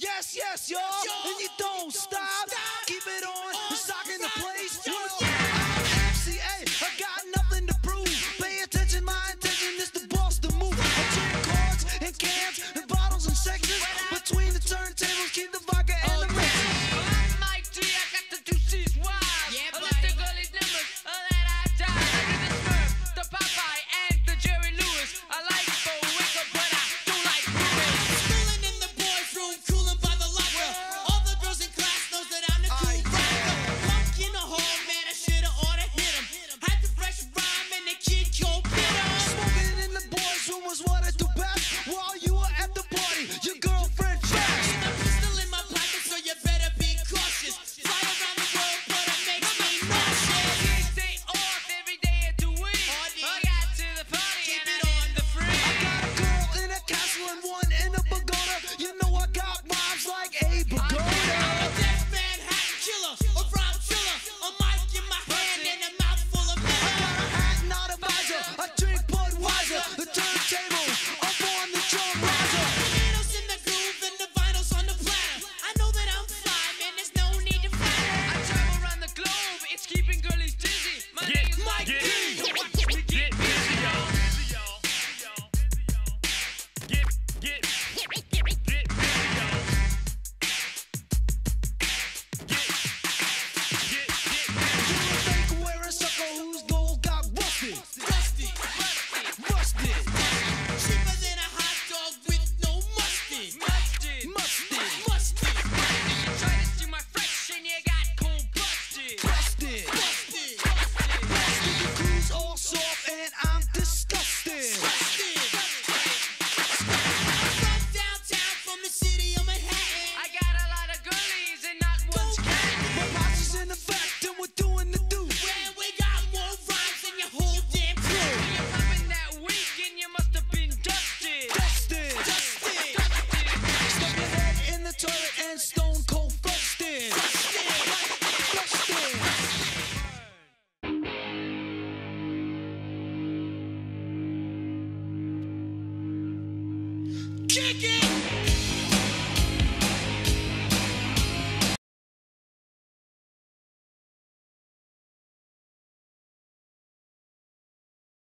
Yes, yes, y'all. Yo. And you don't, you stop. stop. Keep it on. on. It's the place. Yo. and Cans and bottles and sections between the turntables, keep the vodka. what Get